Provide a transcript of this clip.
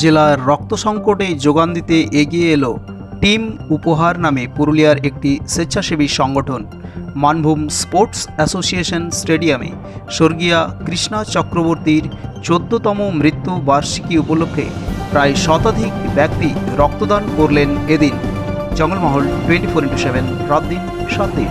জেলার রক্ত সংকটে যোগান দিতে এগিয়ে এলো টিম উপহার নামে পুরুলিয়ার একটি স্বেচ্ছাসেবী সংগঠন, মানভূম স্পোর্টস অ্যাসোসিয়েশন স্টেডিয়ামে স্বর্গীয়া কৃষ্ণা চক্রবর্তীর চোদ্দতম মৃত্যু বার্ষিকী উপলক্ষে প্রায় শতাধিক ব্যক্তি রক্তদান করলেন এদিন। Jangalmahal twenty four into seven, রাত দিন সাত দিন।